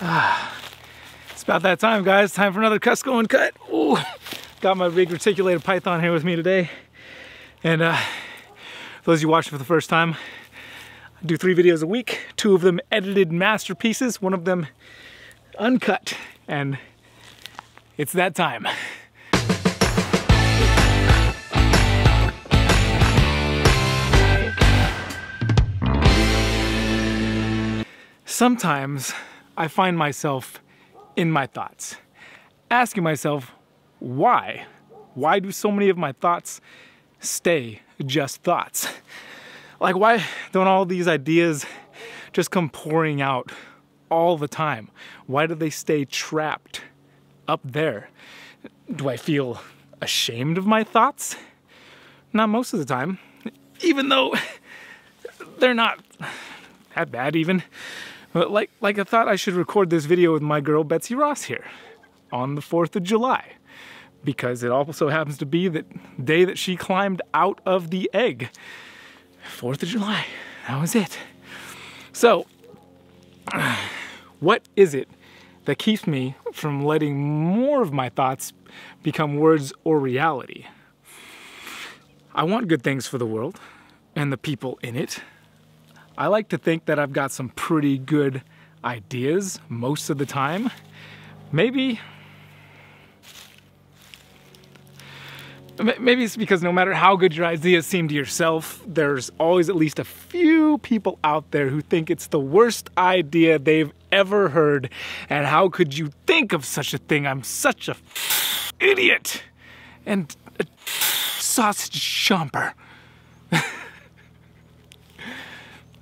Ah, it's about that time, guys. Time for another Kusko Uncut. Ooh, got my big reticulated python here with me today. And uh, for those of you watching for the first time, I do three videos a week. Two of them edited masterpieces, one of them uncut. And it's that time. Sometimes I find myself in my thoughts, asking myself, why? Why do so many of my thoughts stay just thoughts? Like, why don't all these ideas just come pouring out all the time? Why do they stay trapped up there? Do I feel ashamed of my thoughts? Not most of the time, even though they're not that bad even. But like, like I thought I should record this video with my girl Betsy Ross here on the 4th of July because it also happens to be the day that she climbed out of the egg. 4th of July, that was it. So, what is it that keeps me from letting more of my thoughts become words or reality? I want good things for the world and the people in it. I like to think that I've got some pretty good ideas most of the time. Maybe Maybe it's because no matter how good your ideas seem to yourself, there's always at least a few people out there who think it's the worst idea they've ever heard. And how could you think of such a thing? I'm such a idiot and a sausage chomper.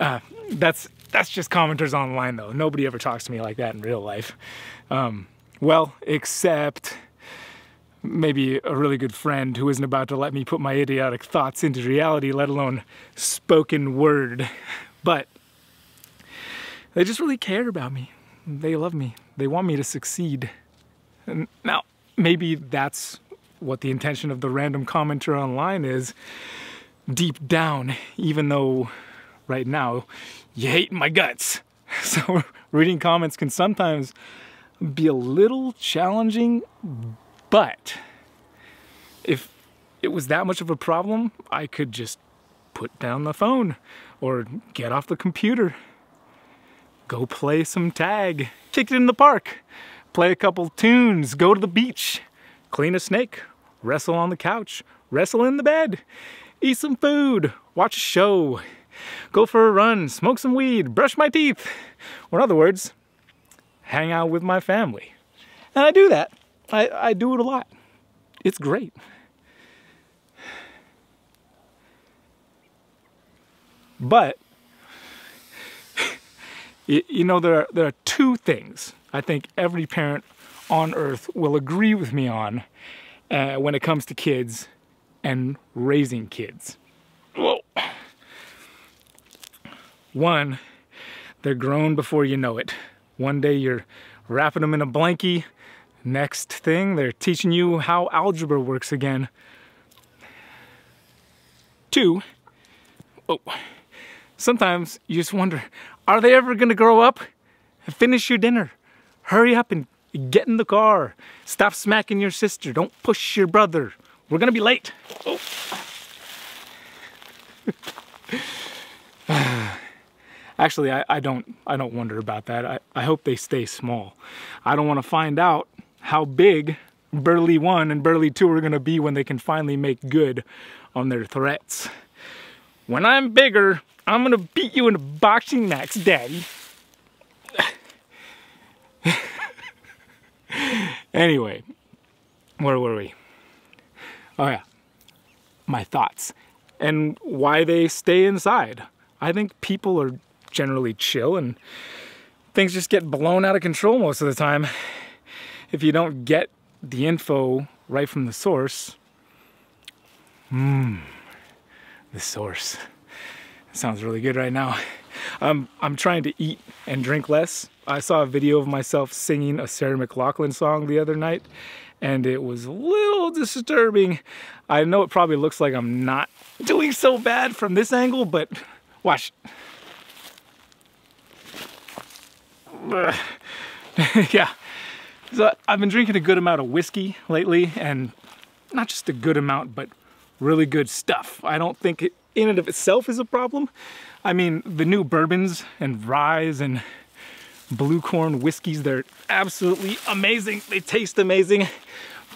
Uh, that's that's just commenters online though. Nobody ever talks to me like that in real life. Um, well, except maybe a really good friend who isn't about to let me put my idiotic thoughts into reality, let alone spoken word. But they just really care about me. They love me. They want me to succeed. And now, maybe that's what the intention of the random commenter online is deep down, even though right now, you hate my guts. So reading comments can sometimes be a little challenging, but if it was that much of a problem, I could just put down the phone or get off the computer, go play some tag, kick it in the park, play a couple tunes, go to the beach, clean a snake, wrestle on the couch, wrestle in the bed, eat some food, watch a show, go for a run, smoke some weed, brush my teeth. Or in other words, hang out with my family. And I do that. I, I do it a lot. It's great. But, you know, there are, there are two things I think every parent on earth will agree with me on uh, when it comes to kids and raising kids. Whoa. One, they're grown before you know it. One day you're wrapping them in a blankie. Next thing, they're teaching you how algebra works again. Two, oh, sometimes you just wonder, are they ever gonna grow up? Finish your dinner. Hurry up and get in the car. Stop smacking your sister. Don't push your brother. We're gonna be late. Oh. Actually, I, I, don't I don't wonder about that. I, I hope they stay small. I don't want to find out how big Burley 1 and Burley 2 are going to be when they can finally make good on their threats. When I'm bigger, I'm going to beat you in a boxing match, Daddy. anyway, where were we? Oh yeah, my thoughts and why they stay inside. I think people are generally chill and things just get blown out of control most of the time if you don't get the info right from the source. Mmm, the source. sounds really good right now. Um, I'm trying to eat and drink less. I saw a video of myself singing a Sarah McLachlan song the other night and it was a little disturbing. I know it probably looks like I'm not doing so bad from this angle, but watch. yeah. So I've been drinking a good amount of whiskey lately, and not just a good amount, but really good stuff. I don't think it in and of itself is a problem. I mean, the new bourbons and ryes and blue corn whiskeys, they're absolutely amazing. They taste amazing,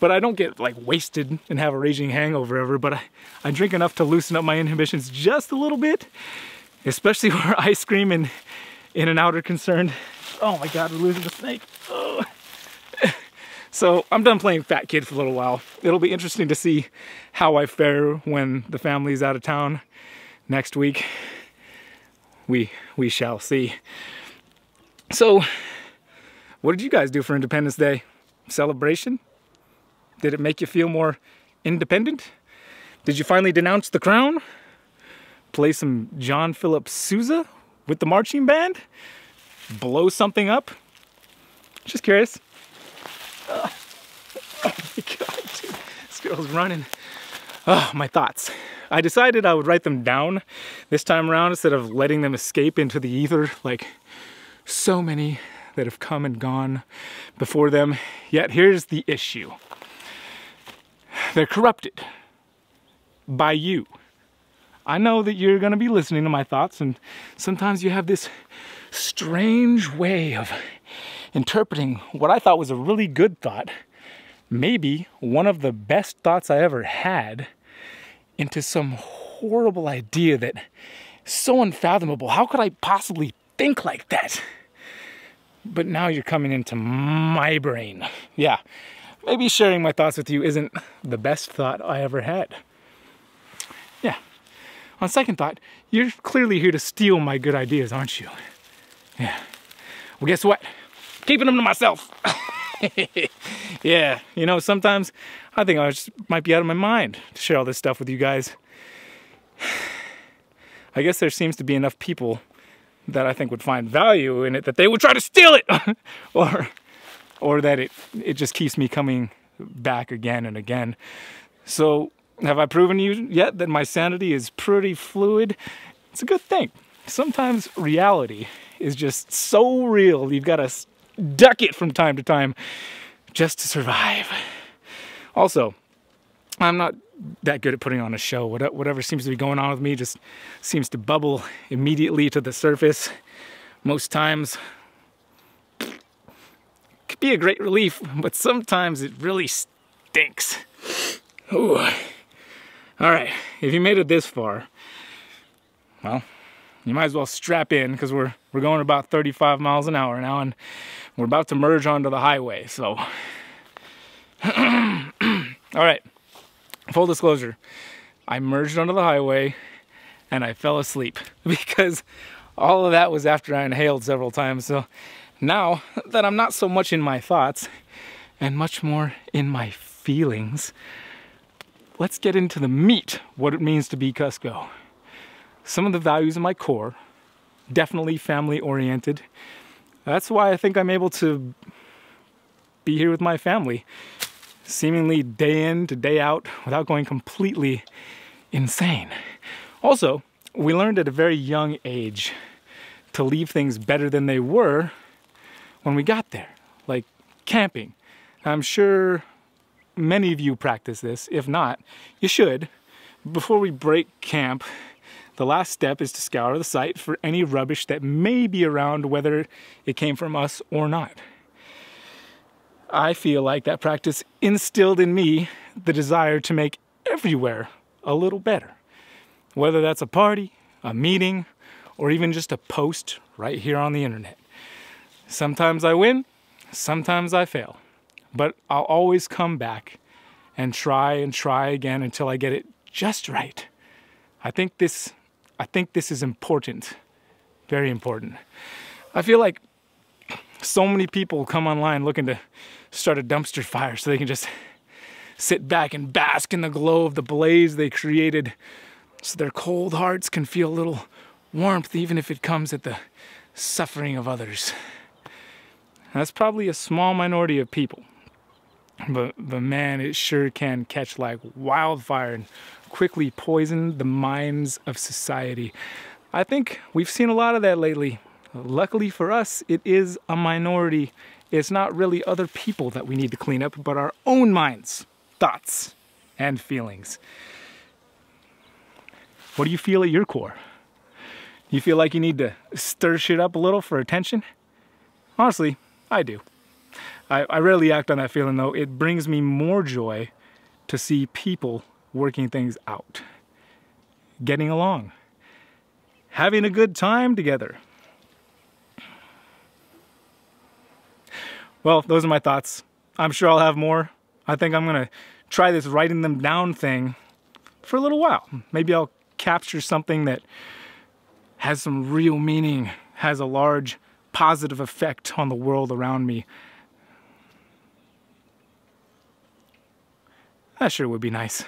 but I don't get like wasted and have a raging hangover ever, but I, I drink enough to loosen up my inhibitions just a little bit, especially where ice cream and in and out are concerned. Oh my God, we're losing the snake. Oh. So I'm done playing Fat Kid for a little while. It'll be interesting to see how I fare when the family's out of town next week. We, we shall see. So, what did you guys do for Independence Day? Celebration? Did it make you feel more independent? Did you finally denounce the crown? Play some John Philip Sousa with the marching band? Blow something up? Just curious. Oh, my God, dude. This girl's running. Oh, my thoughts. I decided I would write them down this time around instead of letting them escape into the ether like so many that have come and gone before them. Yet here's the issue. They're corrupted by you. I know that you're going to be listening to my thoughts and sometimes you have this strange way of interpreting what I thought was a really good thought, maybe one of the best thoughts I ever had, into some horrible idea that so unfathomable. How could I possibly think like that? But now you're coming into my brain. Yeah, maybe sharing my thoughts with you isn't the best thought I ever had. Yeah. On second thought, you're clearly here to steal my good ideas, aren't you? Yeah. Well, guess what? keeping them to myself. yeah, you know, sometimes I think I just might be out of my mind to share all this stuff with you guys. I guess there seems to be enough people that I think would find value in it that they would try to steal it or or that it it just keeps me coming back again and again. So, have I proven you yet that my sanity is pretty fluid? It's a good thing. Sometimes reality is just so real, you've got to duck it from time to time just to survive. Also, I'm not that good at putting on a show. Whatever seems to be going on with me just seems to bubble immediately to the surface. Most times, could be a great relief, but sometimes it really stinks. Ooh. All right, if you made it this far, well, you might as well strap in because we're we're going about 35 miles an hour now and we're about to merge onto the highway so. All right full disclosure. I merged onto the highway and I fell asleep because all of that was after I inhaled several times so now that I'm not so much in my thoughts and much more in my feelings let's get into the meat what it means to be Kusko. Some of the values in my core, definitely family oriented. That's why I think I'm able to be here with my family, seemingly day in to day out without going completely insane. Also, we learned at a very young age to leave things better than they were when we got there, like camping. I'm sure many of you practice this. If not, you should. Before we break camp, the last step is to scour the site for any rubbish that may be around, whether it came from us or not. I feel like that practice instilled in me the desire to make everywhere a little better. Whether that's a party, a meeting, or even just a post right here on the internet. Sometimes I win, sometimes I fail, but I'll always come back and try and try again until I get it just right. I think this I think this is important, very important. I feel like so many people come online looking to start a dumpster fire so they can just sit back and bask in the glow of the blaze they created so their cold hearts can feel a little warmth even if it comes at the suffering of others. That's probably a small minority of people. But, but man, it sure can catch like wildfire and quickly poison the minds of society. I think we've seen a lot of that lately. Luckily for us, it is a minority it's not really other people that we need to clean up, but our own minds, thoughts, and feelings. What do you feel at your core? You feel like you need to stir shit up a little for attention? Honestly, I do. I, I rarely act on that feeling though. It brings me more joy to see people working things out, getting along, having a good time together. Well, those are my thoughts. I'm sure I'll have more. I think I'm gonna try this writing them down thing for a little while. Maybe I'll capture something that has some real meaning, has a large positive effect on the world around me. That sure would be nice.